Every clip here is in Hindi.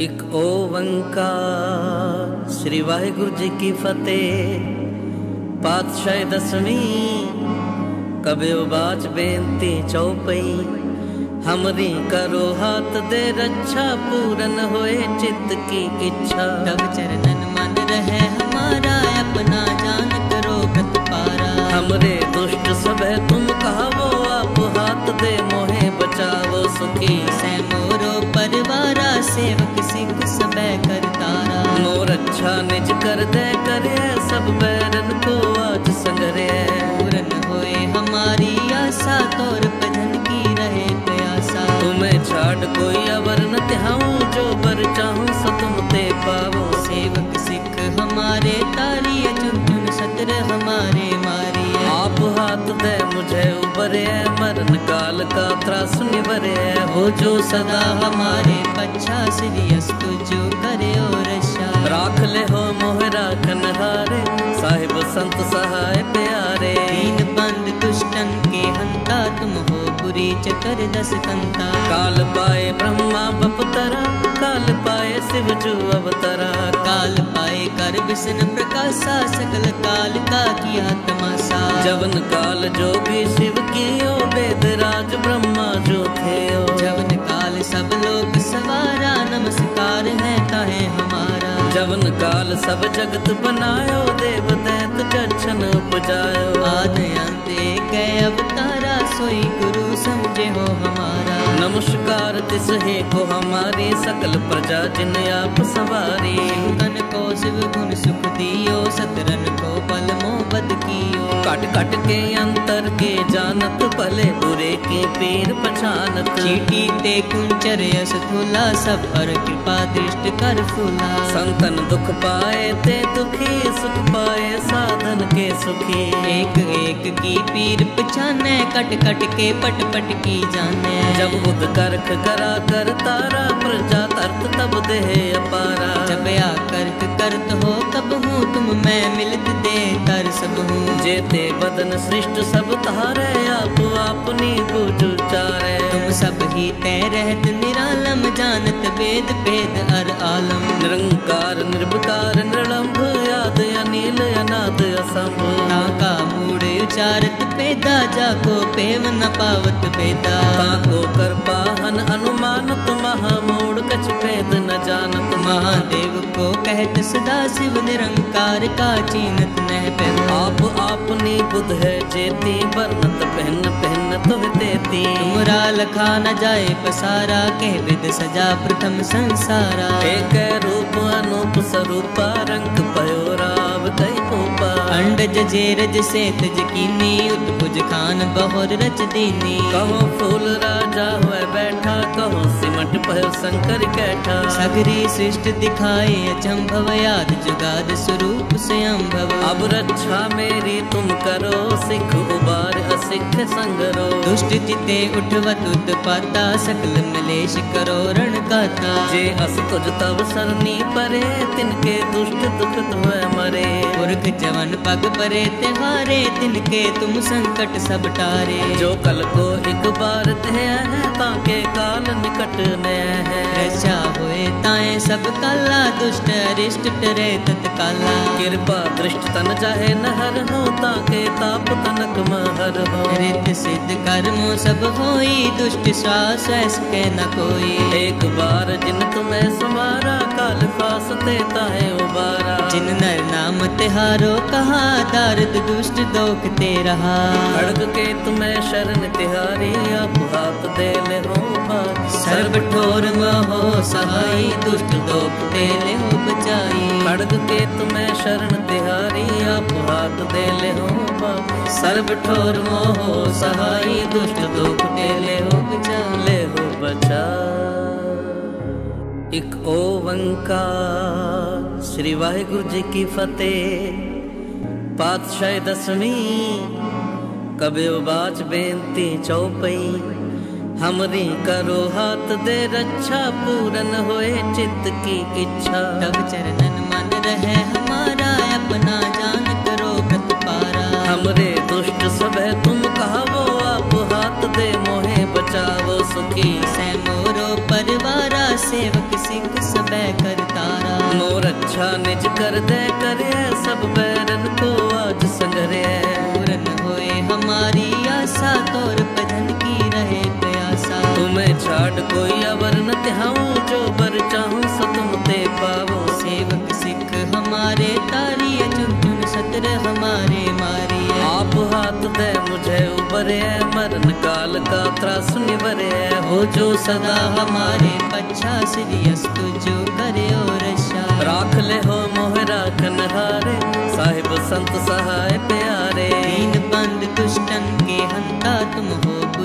ਇੱਕ ਓੰਕਾਰ ਸ੍ਰੀ ਵਾਹਿਗੁਰੂ ਜੀ ਕੀ ਫਤਿਹ ਪਾਤਸ਼ਾਹ ਦਸਵੀਂ ਕਬਿਓ ਬਾਚ ਬੇਨਤੀ ਚਉਪਈ हमरी करो हाथ दे रक्षा पूरन होए चित्त की इच्छा तब चरणन मन रहे हमरे दुष्ट सब तुम कहावो, आप हाथ दे मोहे बचावो। सुखी सै मोरो परिवारा, सेवक सिख सब करतारा मोर अच्छा निज कर दे, करे सब बैरन को आज संगरे पूरन होए हमारी आशा, तोर भजन की रहे प्यासा। तुम्हें छाड़ कोई का त्रास निबरे हो जो सदा हमारे पच्छा श्री अस्तु जो करे और राख ले हो मोह राखन साहिब संत सहाय प्यारे। दीन बंद दुष्टन के हंता तुम हो बुरी चकर दस कंता। काल पाए ब्रह्मा बपतरा काल पाए शिव जो अवतरा। काल पाए कर विष्णु प्रकाशा सकल काल का किया तमाशा। जवन काल जोगी शिव कियो काल सब जगत बनायो देव दैत दर्शन उपजायो। आद अंत अवतारा सोई गुरु समझे हो हमारा। नमस्कार तिस हे को हमारी सकल प्रजा जिन आप सवारी। तन को शिव गुण सुख दियो सतरन को बल मोहब्बत कियो कट कट के अंतर के जानत भले बुरे के पीर पछानत। चीटी ते कुंचर यस थुला सब पर कृपा दृष्ट कर फूला। संतन दुख पाए ते दुखी सुख पाए साधन के सुखी। एक एक की पीर पछाने कट कट के पट पट की जाने। जब उद करख करा कर तारा प्रजा तरत तब देह अपारा। जब आकर्क करत हो कब हूँ तुम मैं मिलत दे कर हूँ जेते बदन सृष्ट सब तारे आप अपनी बुझ चारे तुम सब ही तय रहत निरालम जानत वेद भेद अर आलम। निरंकार निर्विकार निर्लंभ याद अनिल अनाद असंभ। ताका मूड उचारत पेदा जाको पेव न पावत बेदा ताको कर पाहन अनुमानत महामूढ़ कछ भेद न जानत। महादेव को कहत सदा शिव निरंकार का चीनत नह पहन आप आपनी बुध है जेती बरनत पहन पहन तुम देती तुमरा लखा न जाए, पसारा, कह विद सजा, प्रथम संसारा। एक रूप, अनूप, स्वरूपा, रंग पयो राव कई अंडज जेरज से तज कीनी उत्पुज खान बहुर रच दीनी। कहो फूल राजा हुए बैठा कहो सिमट पयो शंकर कैठा। सगरी सृष्ट दिखाए अचंभव याद जुगाद स्वरूप से अम्भव अब रक्षा मेरी तुम करो सिख उबार असिख संगरो दुष्ट चिते उठवत उत्पाता सकल मलेश करो रण गाता जे अस तुझ तब सरनी परे, तिनके दुष्ट दुख धुए मरे। पुरख जवन पग परे, त्योहारे, तिनके तुम संकट सब टारे। जो कल को एक बार थे ताके काल निकट ने है। रक्षा हुए ताए सब काला, दुष्ट अरिष्ट टरे तत्काला। कृपा दृष्ट तन चाहे नहर हो, ताके ताप तनक महर। हो रित सिद्ध कर्म, सब होई दुष्ट श्वास के न कोई। एक बार जिन तुम्हें समारा काल फास देता है उबारा। जिन नर नाम तिहारो कहा दारद दुष्ट दोख ते रहा खड़ग के तुम्हें शरण तिहारी आप हाथ दे ले हो सर्व ठोर महो सहाई दुष्ट दोख ते ले हो बचाई। खड़ग के तुम्हें शरण तिहारी आप हाथ दे ले हो सर्व ठोर मोहो सहाई दुष्ट दोख ते ले हो बचाई। ले हो बचा ਇੱਕ ਓੰਕਾਰ ਸ੍ਰੀ ਵਾਹਿਗੁਰੂ ਜੀ ਕੀ ਫਤਿਹ ਪਾਤਸ਼ਾਹ ਦਸਵੀਂ ਕਬਿਓ ਬਾਚ ਬੇਨਤੀ ਚਉਪਈ हमरी करो हाथ दे रक्षा पूरन होए चित्त की इच्छा तब चरणन मन रहे हमारा अपना जान करो व्रत पारा हमरे दुष्ट सब तुम कहावो आप हाथ दे मोहे बचावो सुखी सै मोरो परिवारा सेवक सिख सबे कर तारा मोर अच्छा निज कर दे करे सब बैरन को आज संगरे पूरन होए हमारी आशा तोर भजन की रहे प्यासा तुम्हें छाड़ कोई अवर न त्याऊं जो बर चाहूँ सो तुम ते पावो। सेवक सिख हमारे तारी चुन चुन सतर हमारे हाथ दे मुझे उबरे मरण काल का त्रास निवरे हो जो सदा हमारे पच्छा श्रीयस जो करे और राख ले हो मोहरा कनहारे साहिब संत सहाय प्यारे। बंद दुष्टन के हंता तुम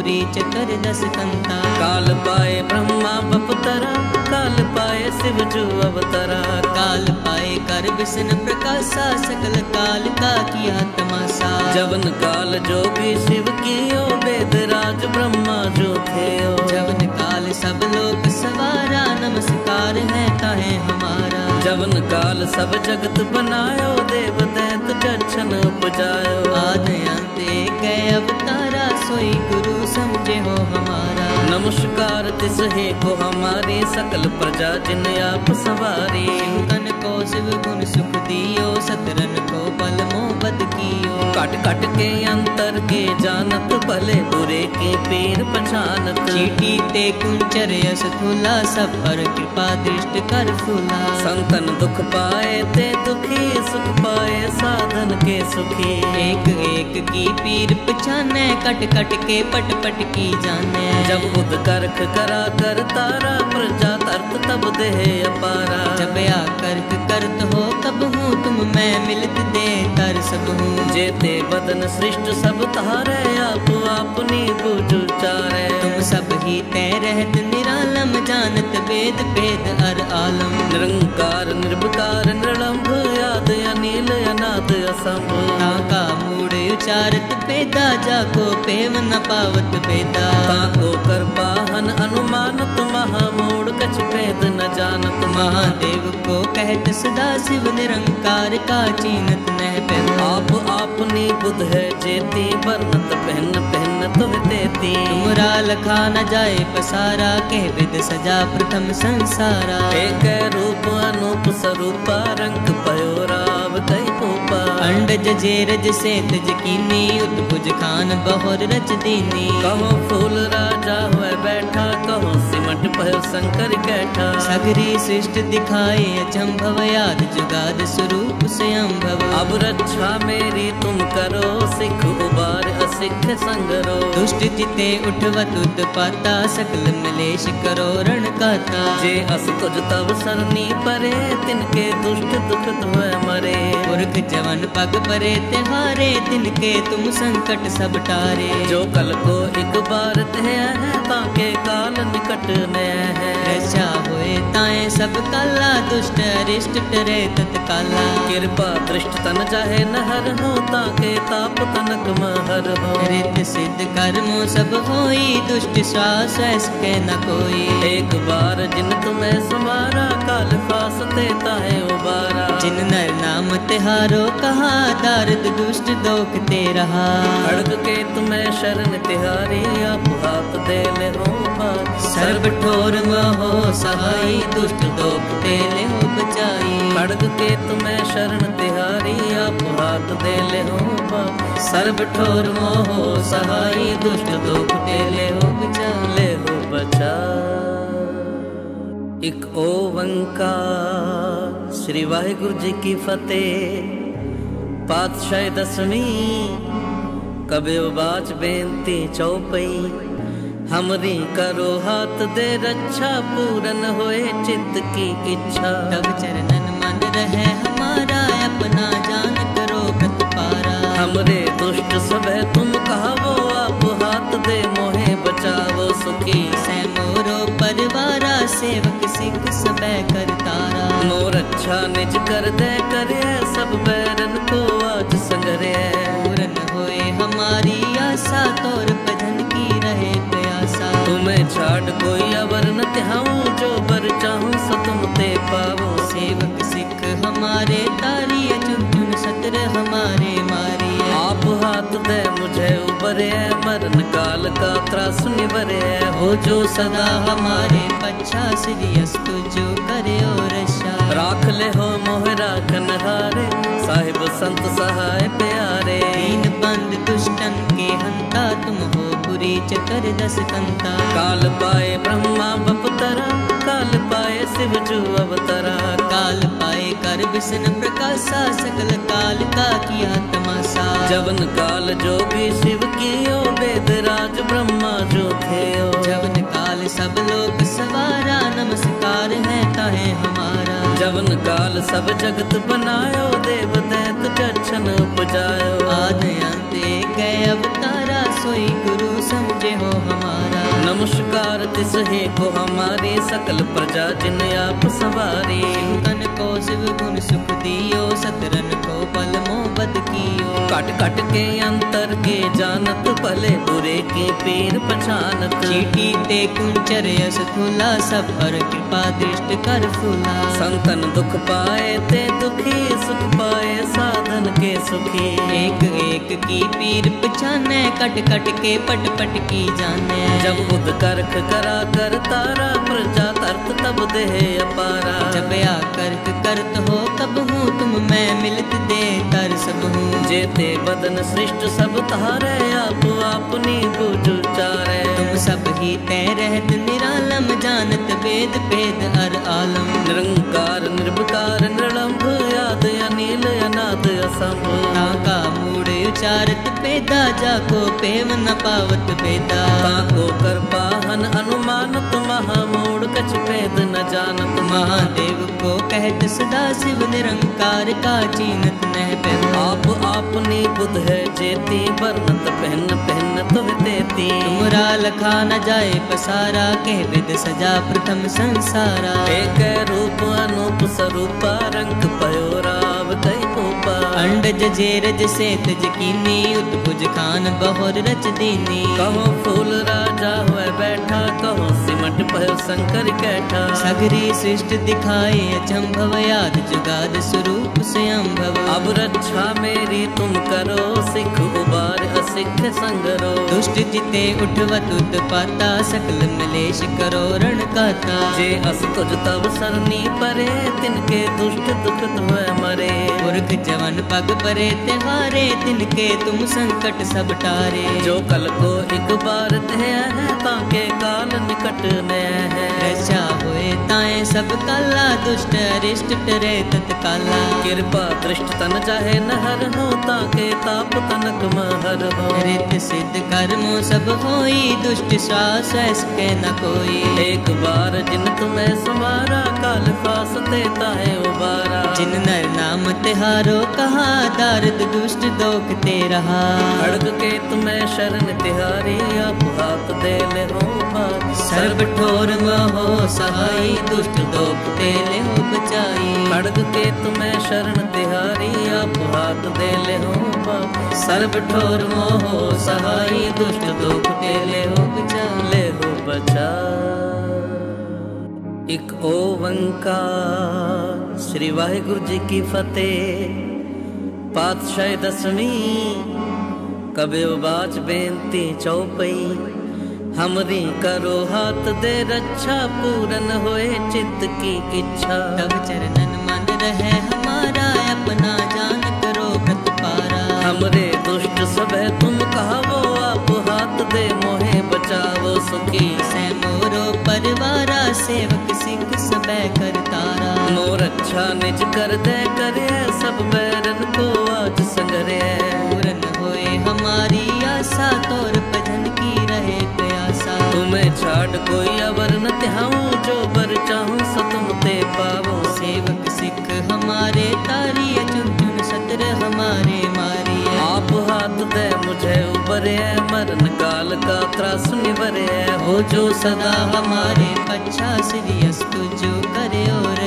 बुरी चकर दस कंता काल पाए ब्रह्मा बपतरा काल पाए शिव जो अवतरा। काल पाए कर विष्ण प्रकाशा, सकल काल का किया तमाशा। जवन काल जोगी शिव कियो, वेद राज ब्रह्मा जो थे जवन काल सब लोग सवारा, नमस्कार है ताहे हमारा। जवन काल सब जगत बनायो देव दैत जक्षन उपजायो। आद अंत अवतारा सोई गुरु समझे हो हमारा। नमस्कार, तिस है को हमारे सकल प्रजा, जिन आप सवारी। तन को शिव गुण सुख दियो, सतरन को बल कियो कट कट के अंतर के जानत, भले बुरे के पीर पहचानत चीटी ते कुंचर यस थूला सब पर कृपा दृष्ट कर फूला। संतन दुख पाए ते दुखी, सुख पाए साधन के सुखी। एक एक की पीर पछाने, कट कट के पट पट की जाने। जब उद करख करा, कर तारा, प्रजा तरत तब देह अपारा। जब आकर करत हो कब हूँ तुम मैं मिलत दे कर सब हूँ जेते बदन सृष्ट सब तारे आप अपनी बुझ चारे तुम सब ही तय रहत निरालम जानत वेद भेद अर आलम। निरंकार निर्विकार निर्लंभ याद अनिल अनाथ असंभ उचारत पेदा जाको पेव न पावत पेदा। ताको कर पाहन अनुमानत महामूढ़ कछ भेद न जानत। महादेव को कहत सदा शिव निरंकार का चीनत नह पे आप आपनी बुध है जेती वर्णत पहन पहन तुम तेती तुमरा लखा न जाए पसारा कह विद सजा प्रथम संसारा। एक रूप अनूप स्वरूपा रंग पयो राव कई भूपा अंडज जेरज से तज कीनी उत्पुज खान बहुर रच दीनी। कहो फूल राजा हुए बैठा कहो सिमट भयो शंकर कैठा। सगरी सृष्ट दिखाए अचंभव याद जुगाद स्वरूप से अम्भव अब रक्षा मेरी तुम करो सिख उबार असिख संगरो। दुष्ट जिते उठवत उत्पाता सकल मलेश करो रण काता जे अस तुझ तब सरनी परे तिनके दुष्ट दुख तुम मरे। पुरख जवन पग परे त्योहारे तिनके तुम संकट सब टारे। जो कल को एक बार है ताके काल निकट नय है। ऐसा होए ताए सब काला दुष्ट अरिष्ट टरे तत्काला। कृपा दृष्ट तन चाहे नहर हो ताके ताप तनक महर हो। रित सिद्ध कर्मो सब होई, दुष्ट श्वास के न कोई। एक बार जिन तुम्हें समारा, काल फास देता है उबारा। जिन नर नाम तिहारो कहा दारद दुष्ट दोख ते रहा। खड़ग के तुम्हें शरण तिहारी, आप हाथ दे ले हो सर्व ठोर महो, सहाई दुष्ट दोख ते ले हो आई। पढ़ के तुम्हें शरण तिहारी, आप हाथ दे ले हो सर्व ठोर मोह सहाय दुष्ट दुख दे ले हो ले हो बचा। एक ओवंकार श्री वाहिगुरु जी की फतेह। पातशाह दसवीं कबे बाच बेनती चौपई। हमरी करो हाथ दे रक्षा पूरन होए चित्त की इच्छा। तब चरणन मन रहे हमारा अपना जान करो व्रत पारा हमरे दुष्ट सब तुम कहावो आप हाथ दे मोहे बचावो सुखी। सै मोरो परिवारा सेवक सिख सबे कर तारा मोर अच्छा निज कर दे करे सब बैरन को आज संगरे। पूरन होए हमारी आशा तोर रहे तुम्हें छाड़ कोई अवर न त्याऊं, जो बर चाहूँ सो ते पावो। सेवक सिख हमारे तारी चुन चुन सतर हमारे मारी आप हाथ दे मुझे उबरे मरण काल का त्रा त्रास निबरे हो जो सदा हमारे पच्छा श्री जो करे और राख ले हो मोहरा कनहारे, साहिब संत सहाय बुरी चकर दस कंता। काल पाए ब्रह्मा बपतरा काल पाए शिव जू अवतरा। काल पाए कर विष्णु प्रकाशा, सकल काल का किया तमाशा जवन काल जोगी शिव कियो, वेद राज ब्रह्मा जो थे जवन काल सब लोग सवारा, नमस्कार है ताहे हमारा। जवन काल सब जगत बनायो, देव सकल प्रजा जिन आप सवारी। को शिव गुण सुख दियो सतरन कट कट के अंतर के जानत भले बुरे के पीर पछानत। चीटी ते कुंचर यस थुला सब पर कृपा दृष्ट कर फूला संतन दुख पाए ते दुखी, सुख पाए साधन के सुखी। एक एक की पीर पछाने, कट कट के पट पट की जाने। जब उद करख करा कर तारा, प्रजा तरत तब देह अपारा। जब आ करक करत हो कब हूँ तुम मैं मिलत दे जेते बदन सृष्ट सब तारे आप अपनी बुझ चारे। तुम सब ही तय रहत निरालम जानत वेद भेद हर आलम। निरंकार निर्विकार निर्लंब याद अनिल अनाद असंभ ताका मूड उचारत पेदा जाको पेव न पावत बेदा ताको कर पाहन अनुमानत महामूढ़ कछ भेद न जानत। महादेव को कहत सदा शिव निरंकार का चीनत नह पहना आप आपनी बुध है जेती बरनत पहन पहन तुम देती तुमरा लखा न जाए पसारा कह विद सजा प्रथम संसारा। एक रूप अनूप स्वरूपा रंग पयो राव कई रूपा अंडज जेरज से तज कीनी उतपुज खान बहुर रच दीनी। कहो फूल राजा हुए बैठा कहो सिमट पयो शंकर कैठा। सगरी सृष्ट दिखाए अचंभव याद जुगाद स्वरूप से अम्भव अब रक्षा मेरी तुम करो सिख उबार असिख संगरो। दुष्ट जिते उठवत उत्पाता सकल मलेश करो रण काता जे अस तुझ तब सरनी परे तिनके दुष्ट दुख धुए मरे। पुरख जवन पग परे त्योहारे तिनके तुम संकट सब टारे। जो कल को एक बार है पाके काल निकट में है। ऐसा हुए सब काला दुष्ट अरिष्ट टरे तत्काला। कृपा दृष्ट तन चाहे नहर हो ताके ताप तनक महर हो। रित सिद्ध कर्मो सब होई दुष्ट श्वास के न कोई। एक बार जिन तुम्हें समारा काल फास देता है उबारा। जिन नर नाम तिहारो कहा दारद दुष्ट दोख ते रहा। खड़ग के तुम्हें शरण तिहारी आप हाथ दे ले हो सर्व ठोर हो सहाई दुष्ट दो पटेले हो बचाई खड़ग के तुम्हें शरण तिहारी आप हाथ दे ले हो सर्व ठोर हो सहाय दुष्ट दो पटेले हो बचाले हो बचा एक ओवंकार श्री वाहिगुरु जी की फतेह। पातशाह दसवीं कबे बाज बेनती चौपई। हमरी करो हाथ दे रक्षा पूरन होए चित्त की इच्छा। तब चरणन मन रहे हमारा अपना जान करो व्रत पारा हमरे दुष्ट सब है तुम कहावो आप हाथ दे मोहे बचावो सुखी। से मोरो परिवारा सेवक सिख सबे कर तारा। मोर अच्छा निज कर दे करे सब बैरन को आज संगरे उबरे मरण काल का त्रास निबरे हो। जो सदा हमारे पच्छा श्री अस्तु जो करे और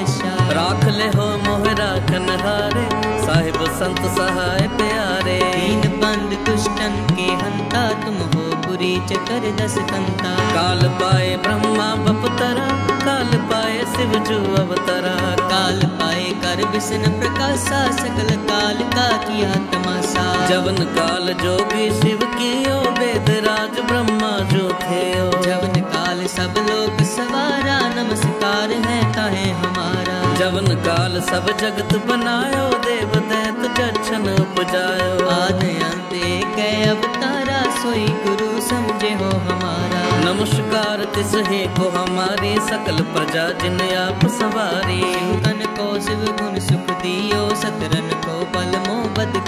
राख ले हो मोहरा कनहारे साहिब संत सहाय प्यारे। दीन बंद दुष्टन के हंता तुम हो बुरी चकर दस कंता। काल पाए ब्रह्मा बपतरा काल पाए शिव जू अवतरा। काल पाए कर विष्णु प्रकाशा, सकल काल का किया तमाशा। जवन काल जोगी शिव कियो, वेद राज ब्रह्मा जो थियो जवन काल सब लोग सवारा, नमस्कार है ताहे हमारा। जवन काल सब जगत बनायो, देव दैत जछन उपजायो। आद अंत एक अवतारा, सोई गुरु नमस्कार, तिस हे को हमारी सकल प्रजा, जिन आप सवारी। को शिव गुण सुख दियो, सतरन को बल कियो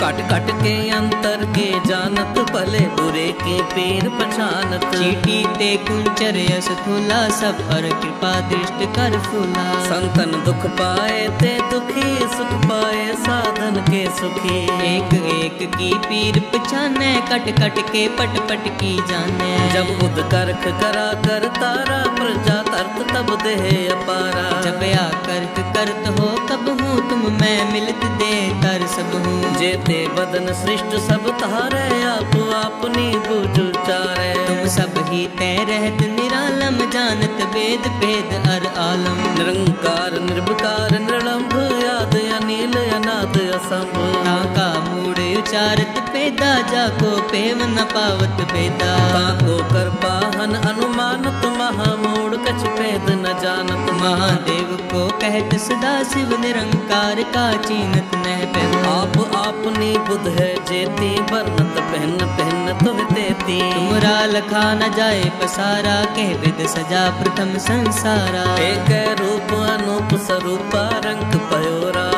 कट कट के अंतर के जानत, भले बुरे के पीर पछानत। चीटी ते कुंचर यस थुला सब पर कृपा दृष्ट कर फूला। संतन दुख पाए ते दुखी, सुख पाए साधन के सुखी। एक एक की पीर पछाने, कट कट के पट पट की जाने। जब उद करख करा, कर तारा, प्रजा तरत तब देह अपारा। जब करत करत हो कब हूँ तुम मैं, मिलत दे कर सब हूँ। जेते बदन सृष्ट सब तारे आप अपनी बुझ चारे। तुम सब ही तय रहत निरालम जानत वेद भेद अर आलम। निरंकार निर्विकार निरलंभ याद अनिल अनाद असंभ। ताका मूड उचारत पेदा जाको पेव न पावत बेदा ताको कर पाहन अनुमानत महामूढ़ कछ भेद न जानत। को कहत सदा शिव निरंकार का चीनत नह पहन आप आपनी बुध है जेती, बरनत पहन पहन तुम तेती। तुमरा लखा न जाए पसारा, कह विद सजा प्रथम संसारा। एक रूप, अनूप स्वरूप रंग पयो राव कई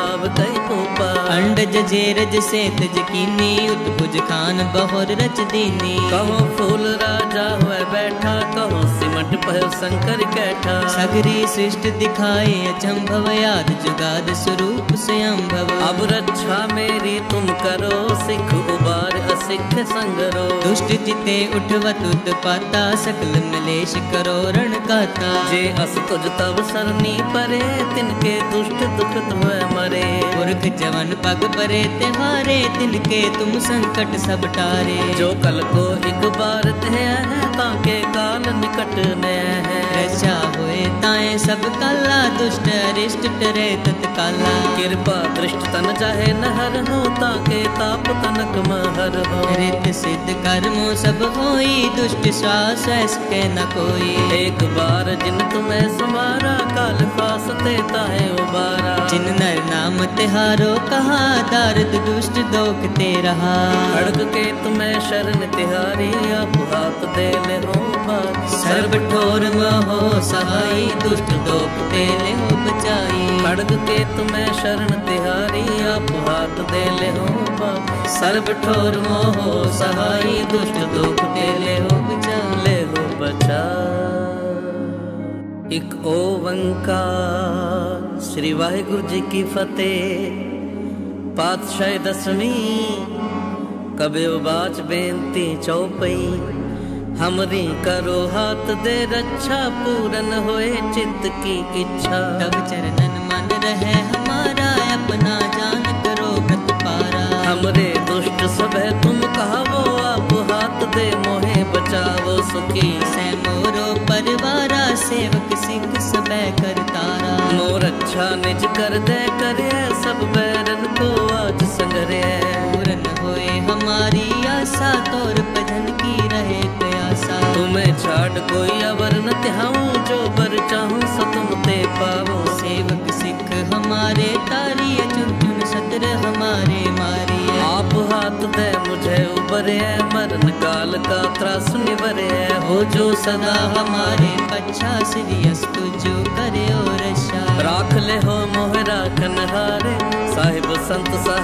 पूपा अंडज जेरज से तज कीनी उतभुज खान बहुर रच दीनी। कहो फूल राजा हुए बैठा कहो सिमट पयो शंकर कैठा। सगरी सृष्टि दिखाए अचंभव याद जुगाद स्वरूप स्वयं भव अब रक्षा मेरी तुम करो सिख उबार असिख संगरो। दुष्ट जिते उठवत उत्पाता सकल मलेश करो रण काता जे अस तुझ तब सरनी परे तिनके दुष्ट दुख हुए मरे। पुरख जवन पग परे त्योहारे तिनके तुम संकट सब टारे। जो कल को एक बार थे है ताके काल निकट ने है। रचा हुए ताए सब काला दुष्ट अरिष्ट टरे तत्काला। कृपा दृष्ट तन चाहे नहर हो ताके ताप तनक महर हो। रित सिद्ध कर्मो सब होई दुष्ट श्वास के न कोई। एक बार जिन तुम्हें समारा काल फासते ताहे उबारा। जिन नर नाम तिहारो कहा दारद दुष्ट दोख ते रहा खड़ग के तुम्हें शरण तिहारी आप हाथ दे ले हो बात सर्व ठोर महो सहाई दुष्ट दोख ते ले हो बचाई खड़ग के तुम्हें शरण तिहारी आप हाथ दे ले हो बात सर्व ठोर मोहो सहाई दुष्ट दोख ते ले हो बचाई ले हो बचा ਇੱਕ ਓੰਕਾਰ ਸ੍ਰੀ ਵਾਹਿਗੁਰੂ ਜੀ ਕੀ ਫਤਿਹ पातशाह दसवीं कबे बाच बेनती चौपई। हमरी करो हाथ दे रक्षा पूरन होए चित की इच्छा। तब चरणन मन रहे हमारा अपना जान करो पारा हमरे दुष्ट सब है तुम कहावो आप हाथ दे मोहे बचावो सुखी। से मोरो परिवारा सेवक सिंह सब करतारा। मोर अच्छा निज कर दे करे सब बै हमारी आशा, तोर भजन की रहे प्रयासा तुम्हें छाड़ कोई अवर न त्याऊं, जो बर चाहूँ सो तुम ते पावो। सेवक सिख हमारे तारी चुन चुन सतर हमारे मारी आप हाथ दे मुझे उबरे मरण काल का त्रास निवरे। हो जो सदा हमारे पच्छा श्रीयस जो करे और राख ले हो मोह राखन हारे साहिब, संत सहाय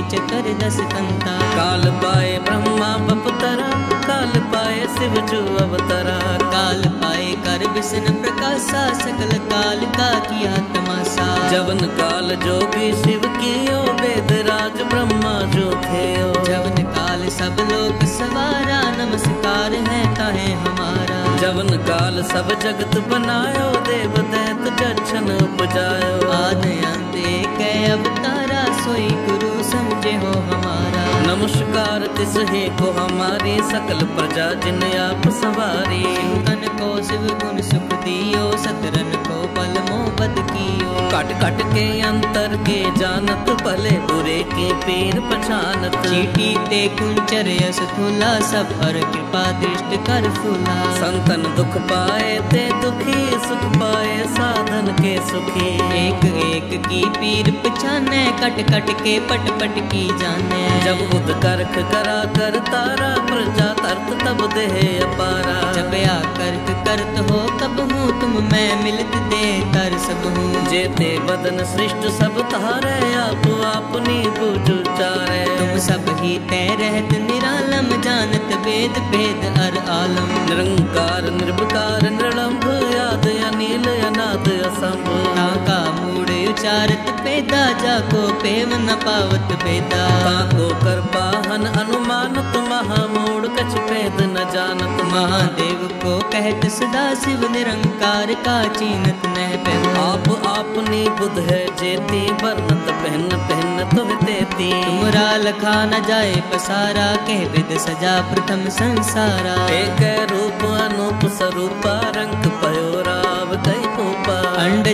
चकर दस कंता। काल पाए ब्रह्मा बपतरा, काल पाए शिव जो अवतरा। काल पाए कर विष्ण प्रकाशा, सकल काल का किया तमाशा। जवन काल जोगी शिव कियो, वेद राज ब्रह्मा जो थे। जवन काल सब लोग सवारा, नमस्कार है ताहे हमारा। जवन काल सब जगत बनायो, देव दैत जछन उपजायो। आद अंत एक अवतारा सोई गुरु समझे हो हमारा। नमस्कार तिस को हमारी सकल प्रजा जिन आप सवारी। तन को शिव गुण सुख दियो, सतरन को बल मोहबत कियो। कट कट के अंतर के जानत भले बुरे के पीर पछानत। चीटी ते कुंचर यस थुला सब पर कृपा दृष्ट कर फूला। संतन दुख पाए ते दुखी, सुख पाए साधन के सुखी। एक एक की पीर पछाने, कट कट के पट पट की जाने। जब उद करख करा कर तारा प्रजा तरत तब देह अपारा। जब आ करत करत हो कब हूँ तुम मैं मिलत दे तर सब हूँ। जेते बदन सृष्ट सब तारे आप अपनी बुझ चारे तुम सब ही तय रहत निरालम जानत वेद भेद अर आलम। निरंकार निर्विकार निरलंभ याद अनिल अनाद असंभ ताका मूड उचारत पेदा जाको पेव न पावत बेदा ताको कर पाहन अनुमान अनुमानत महामूढ़ कछ भेद न जानत। महादेव को कहत सदा शिव निरंकार का चीनत नह पहना आप आपनी बुध है जेती बरनत पहन पहन तुम देती तुमरा लखा न जाए पसारा कह विद सजा प्रथम संसारा। एक रूप अनूप स्वरूपा रंग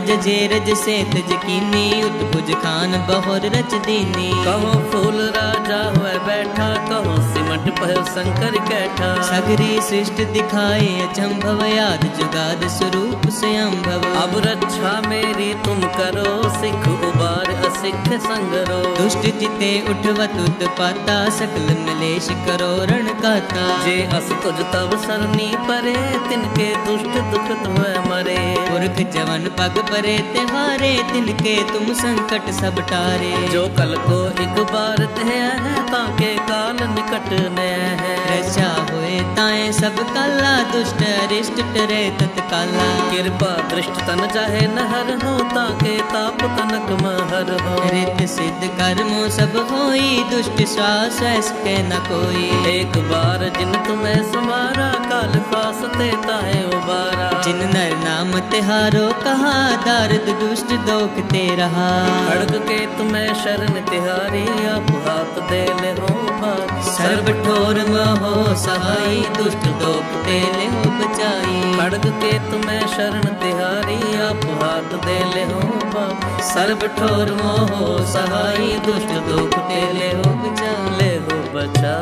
अंडज जेरज से तज कीनी उतभुज खान बहुर रच दीनी। कहो फूल राजा हुए बैठा कहो सिमट पयो शंकर कैठा। सगरी सृष्टि दिखाए अचंभव याद जुगाद स्वरूप स्वयं भव अब रक्षा मेरी तुम करो सिख उबार असिख संगरो। दुष्ट जिते उठवत उत्पाता सकल मिलेश करो रण काता जे अस तुझ तब सरनी परे तिनके दुष्ट दुख हुए मरे। पुरख जवन पग परे त्योहारे तिनके तुम संकट सब टारे। जो कल को एक बार है ताके काल निकट ने है। रक्षा हुए ताए सब काला दुष्ट अरिष्ट टरे तत्काला। कृपा दृष्ट तन चाहे नहर हो ताके ताप तनक महर हो। रित सिद्ध कर्मो सब होई दुष्ट श्वास के न कोई। एक बार जिन तुम्हें समारा काल फास ते ताहे उबारा। जिन नर नाम तिहारो कहा दारद दुष्ट दोख ते रहा खड़ग के तुम्हें शरण तिहारी आप हाथ दे ले हो सर्व ठोर महो सहाई दुष्ट दोख ते ले हो बचाई खड़ग के तुम्हें शरण तिहारी आप हाथ दे ले हो सर्व ठोर मोहो सहाई दुष्ट दोख ते ले हो बचाई ले हो बचा।